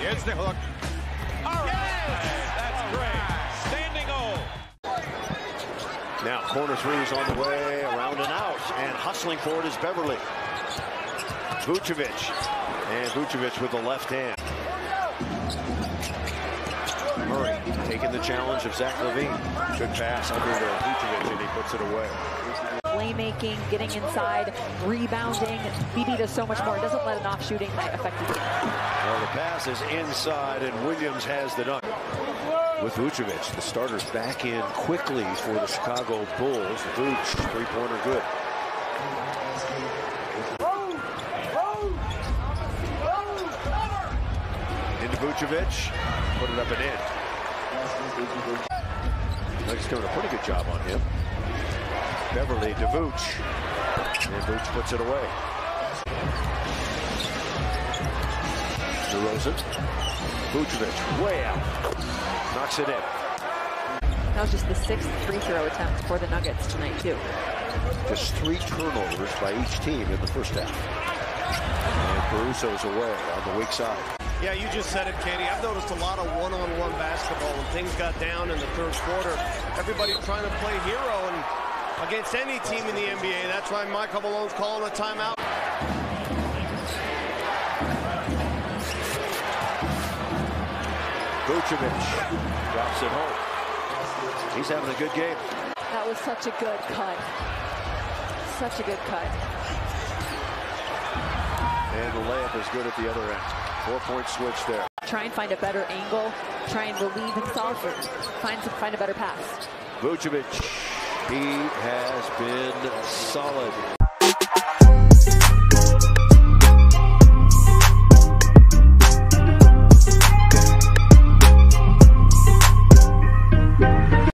Here's the hook. All right. That's great. Standing O. Now corner three is on the way, around and out, and hustling for it is Beverley. Vucevic, and Vucevic with the left hand. Murray taking the challenge of Zach LaVine. Good pass under to Vucevic, and he puts it away. Playmaking, getting inside, rebounding. BB does so much more. It doesn't let an off shooting affect you. Well, the pass is inside, and Williams has the dunk. With Vucevic, the starters back in quickly for the Chicago Bulls. Vuce, three-pointer good. Into Vucevic, put it up and in. Nuggets doing a pretty good job on him. Beverley to Vooch. And Vooch puts it away. DeRozan. Vucevic way out. Knocks it in. That was just the sixth free throw attempt for the Nuggets tonight, too. Just three turnovers by each team in the first half. And Caruso's away on the weak side. Yeah, you just said it, Katie. I've noticed a lot of one-on-one basketball when things got down in the third quarter. Everybody trying to play hero and against any team in the NBA. That's why Michael Malone's calling a timeout. Vucevic drops it home. He's having a good game. That was such a good cut. Such a good cut. And the layup is good at the other end. Four-point switch there. Try and find a better angle. Try and relieve himself or find, find a better pass. Vucevic, he has been solid.